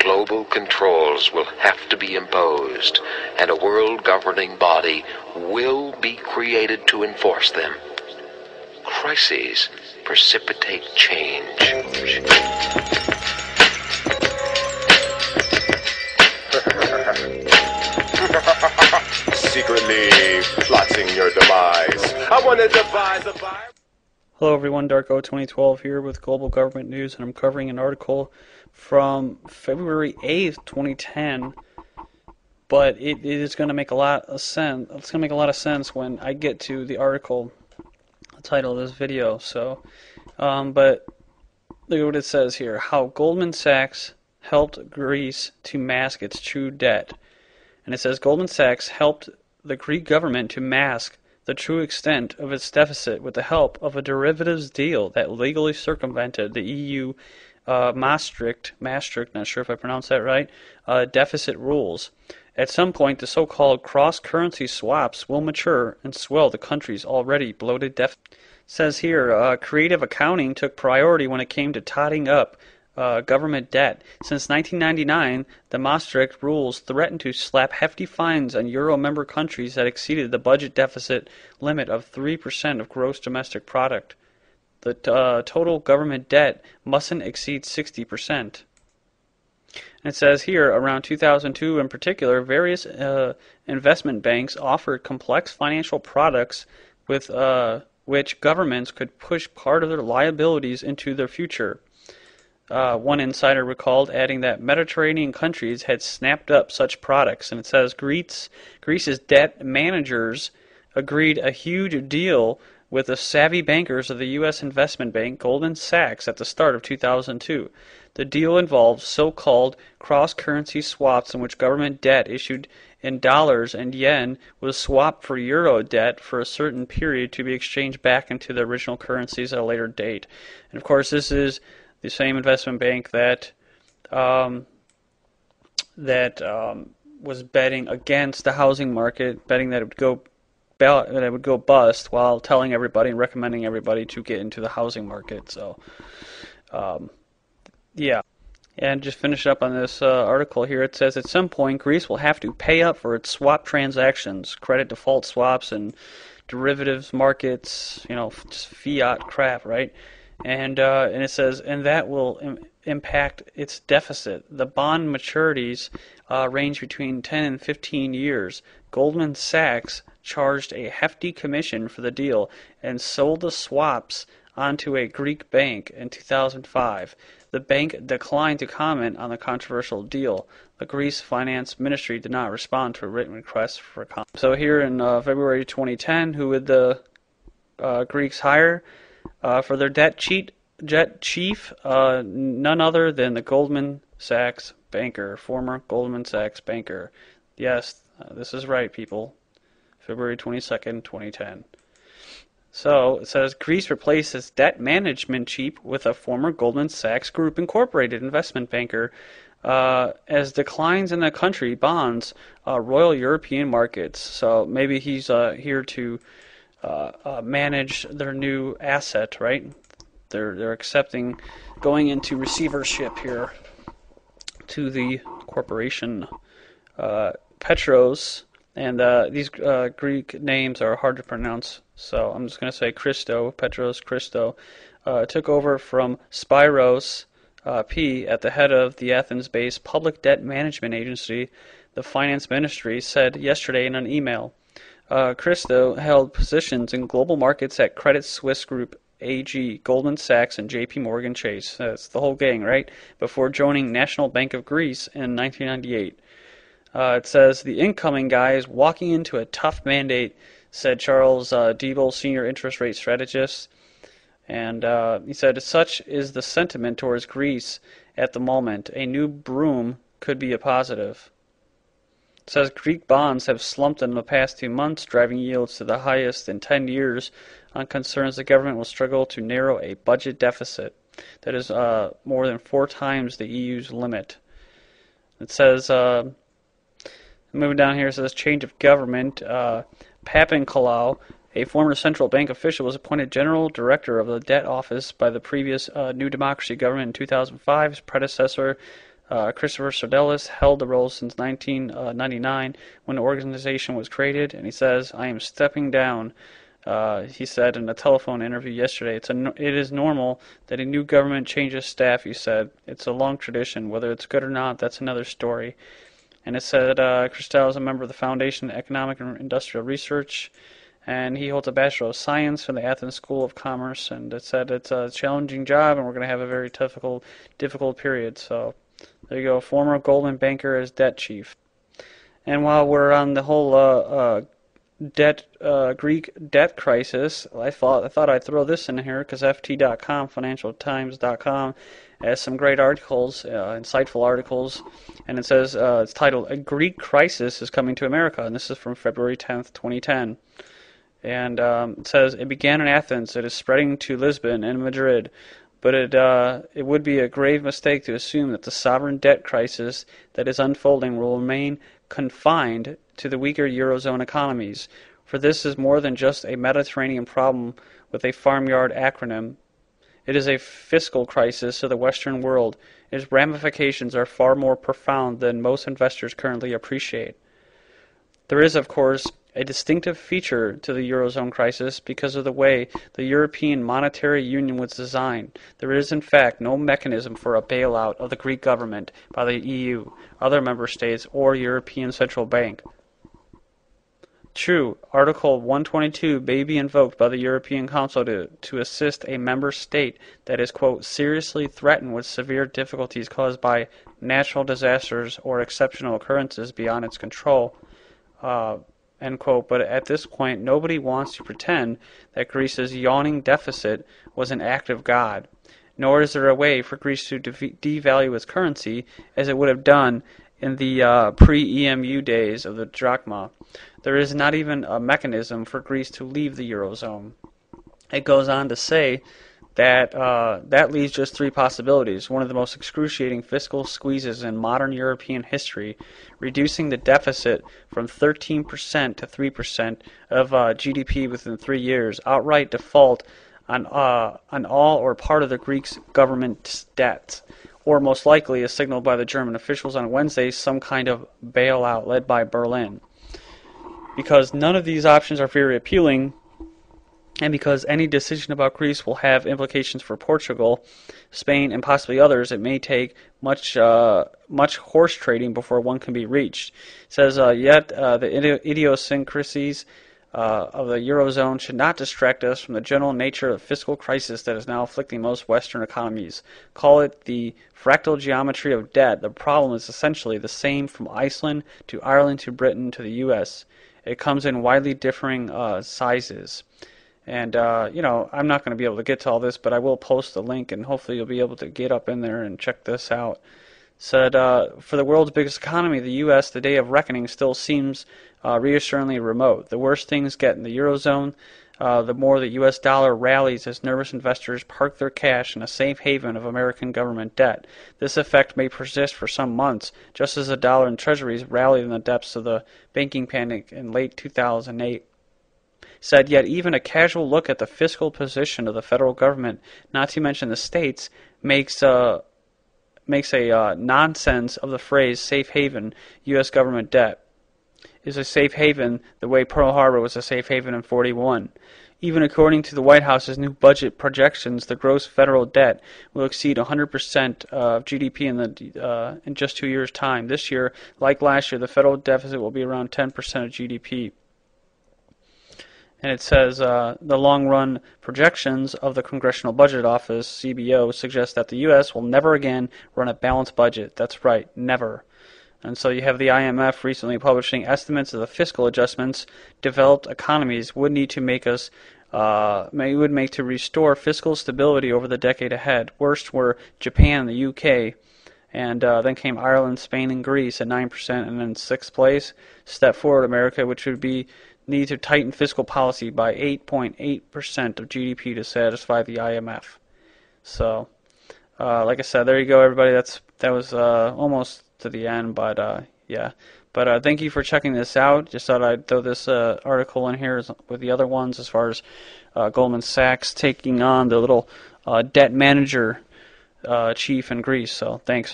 global controls will have to be imposed, and a world governing body will be created to enforce them. Crises precipitate change. Secretly plotting your demise. I want to devise a virus. Hello everyone, Darko 2012 here with Global Government News, and I'm covering an article from February 8th, 2010. But it, it is going to make a lot of sense. It's going to make a lot of sense when I get to the article, the title of this video. So, um, but look at what it says here: How Goldman Sachs helped Greece to mask its true debt, and it says Goldman Sachs helped the Greek government to mask the true extent of its deficit with the help of a derivatives deal that legally circumvented the EU uh, Maastricht, Maastricht, not sure if I pronounced that right, uh, deficit rules. At some point, the so called cross currency swaps will mature and swell the country's already bloated deficit. Says here, uh, creative accounting took priority when it came to totting up uh, government debt. Since 1999, the Maastricht rules threatened to slap hefty fines on euro member countries that exceeded the budget deficit limit of 3% of gross domestic product. The uh, total government debt mustn't exceed 60%. And it says here, around 2002 in particular, various uh, investment banks offered complex financial products with uh, which governments could push part of their liabilities into their future. Uh, one insider recalled adding that Mediterranean countries had snapped up such products, and it says Greece, Greece's debt managers agreed a huge deal with the savvy bankers of the U.S. investment bank Goldman Sachs at the start of 2002. The deal involved so-called cross-currency swaps in which government debt issued in dollars and yen was swapped for euro debt for a certain period to be exchanged back into the original currencies at a later date. And of course, this is the same investment bank that um, that um, was betting against the housing market, betting that it would go that it would go bust, while telling everybody and recommending everybody to get into the housing market. So, um, yeah. And just finish up on this uh, article here. It says at some point Greece will have to pay up for its swap transactions, credit default swaps, and derivatives markets. You know, just fiat crap, right? and uh, and it says and that will Im- impact its deficit. The bond maturities uh, range between 10 and 15 years. Goldman Sachs charged a hefty commission for the deal and sold the swaps onto a Greek bank in 2005. The bank declined to comment on the controversial deal. The Greece Finance Ministry did not respond to a written request for comment. So here in uh, February 2010, who would the uh, Greeks hire? uh, for their debt cheat jet chief, uh, none other than the Goldman Sachs banker, former Goldman Sachs banker. Yes, uh, this is right, people. February 22nd, 2010. So it says Greece replaces debt management chief with a former Goldman Sachs Group Incorporated investment banker. Uh, as declines in the country bonds uh, royal European markets. So maybe he's uh, here to uh, uh, manage their new asset, right? They're they're accepting going into receivership here to the corporation uh, Petros, and uh, these uh, Greek names are hard to pronounce, so I'm just going to say Christo, Petros Christo, uh, took over from Spyros P at the head of the Athens-based Public Debt Management Agency. The Finance Ministry said yesterday in an email. Uh, Christo held positions in global markets at Credit Suisse Group AG, Goldman Sachs, and JP Morgan Chase. That's the whole gang, right? Before joining National Bank of Greece in 1998. Uh, it says the incoming guy is walking into a tough mandate, said Charles uh, Diebel, senior interest rate strategist. And uh, he said, such is the sentiment towards Greece at the moment. A new broom could be a positive It says Greek bonds have slumped in the past two months, driving yields to the highest in 10 years on concerns the government will struggle to narrow a budget deficit that is uh, more than four times the EU's limit. It says, uh, moving down here, says change of government. Uh, Papanikolaou, a former central bank official, was appointed general director of the debt office by the previous uh, New Democracy government in 2005. His predecessor Uh, Christopher Sardelis held the role since 1999 when the organization was created, and he says, I am stepping down. Uh, he said in a telephone interview yesterday, it's a, it is normal that a new government changes staff, he said. It's a long tradition. Whether it's good or not, that's another story. And it said uh, Cristal is a member of the Foundation of Economic and Industrial Research, and he holds a Bachelor of Science from the Athens School of Commerce. And it said it's a challenging job, and we're going to have a very difficult, difficult period. So there you go. Former Goldman banker as debt chief. And while we're on the whole uh, uh, debt uh, Greek debt crisis, I thought I thought I'd throw this in here because FT.com, FinancialTimes.com, has some great articles, uh, insightful articles, and it says uh, it's titled "A Greek Crisis is Coming to America," and this is from February 10th, 2010. And um, it says it began in Athens, it is spreading to Lisbon and Madrid, but it uh, it would be a grave mistake to assume that the sovereign debt crisis that is unfolding will remain confined to the weaker eurozone economies, for this is more than just a Mediterranean problem with a farmyard acronym. It is a fiscal crisis of the Western world. Its ramifications are far more profound than most investors currently appreciate. There is, of course, a distinctive feature to the Eurozone crisis because of the way the European Monetary Union was designed. There is, in fact, no mechanism for a bailout of the Greek government by the EU, other member states, or European Central Bank. True, Article 122 may be invoked by the European Council to, to assist a member state that is, quote, seriously threatened with severe difficulties caused by natural disasters or exceptional occurrences beyond its control. Uh, End quote. But at this point, nobody wants to pretend that Greece's yawning deficit was an act of God. Nor is there a way for Greece to devalue its currency as it would have done in the uh, pre EMU days of the drachma. There is not even a mechanism for Greece to leave the Eurozone. It goes on to say that uh, that leaves just three possibilities. One of the most excruciating fiscal squeezes in modern European history, reducing the deficit from 13% to 3% of uh, GDP within three years, outright default on uh, on all or part of the Greek government's debt, or most likely, as signaled by the German officials on Wednesday, some kind of bailout led by Berlin. Because none of these options are very appealing, and because any decision about Greece will have implications for Portugal, Spain, and possibly others, it may take much uh, much horse trading before one can be reached. It says uh, yet uh, the idiosyncrasies uh, of the eurozone should not distract us from the general nature of fiscal crisis that is now afflicting most Western economies. Call it the fractal geometry of debt. The problem is essentially the same from Iceland to Ireland to Britain to the U.S. It comes in widely differing uh, sizes. And, uh, you know, I'm not going to be able to get to all this, but I will post the link and hopefully you'll be able to get up in there and check this out. Said, uh, for the world's biggest economy, the U.S., the day of reckoning still seems uh, reassuringly remote. The worse things get in the Eurozone, uh, the more the U.S. dollar rallies as nervous investors park their cash in a safe haven of American government debt. This effect may persist for some months, just as the dollar and treasuries rallied in the depths of the banking panic in late 2008 said yet even a casual look at the fiscal position of the federal government, not to mention the states, makes a makes a uh, nonsense of the phrase safe haven U.S. government debt. Is a safe haven the way Pearl Harbor was a safe haven in 41. Even according to the White House's new budget projections, the gross federal debt will exceed 100% of GDP in, the, uh, in just two years' time. This year, like last year, the federal deficit will be around 10% of GDP and it says uh, the long run projections of the Congressional Budget Office, CBO, suggest that the U.S. will never again run a balanced budget. That's right, never. And so you have the IMF recently publishing estimates of the fiscal adjustments developed economies would need to make us uh, may, would make to restore fiscal stability over the decade ahead. Worst were Japan the UK, and uh, then came Ireland, Spain, and Greece at 9%, and then sixth place, step forward America, which would be need to tighten fiscal policy by 8.8% of GDP to satisfy the IMF. So, uh, like I said, there you go, everybody. That's that was uh, almost to the end, but uh, yeah. But uh, thank you for checking this out. Just thought I'd throw this uh, article in here with the other ones as far as uh, Goldman Sachs taking on the little debt manager chief in Greece. So thanks.